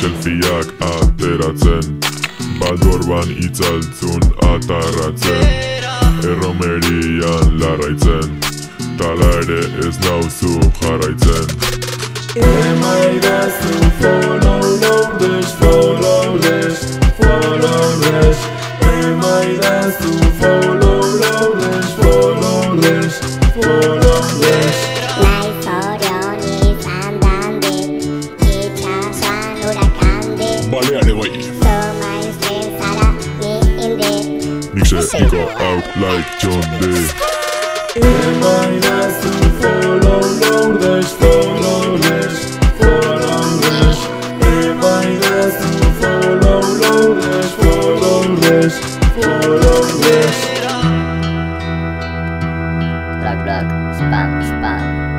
Selfiak ateratzen Badorban itzaltzun ataratzen Erromerian larraitzen Tala ere ez nauzu jarraitzen Ema idazu follow-lo-des, follow des follow des follow Baleares, güey. Nick se go out like John Day. Everybody has to follow Lourdes, follow Lourdes, follow Lourdes. Everybody has follow Lourdes, follow Lourdes, follow Lourdes. Black, black, spam, spam.